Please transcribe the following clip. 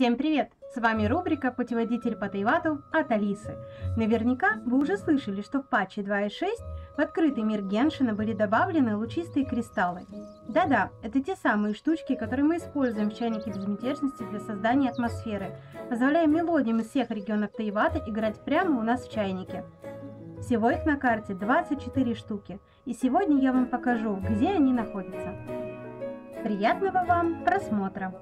Всем привет! С вами рубрика «Путеводитель по Тайвату» от Алисы. Наверняка вы уже слышали, что в патче 2.6 в открытый мир Геншина были добавлены лучистые кристаллы. Да-да, это те самые штучки, которые мы используем в чайнике безмятежности для создания атмосферы, позволяя мелодиям из всех регионов Тайвата играть прямо у нас в чайнике. Всего их на карте 24 штуки, и сегодня я вам покажу, где они находятся. Приятного вам просмотра!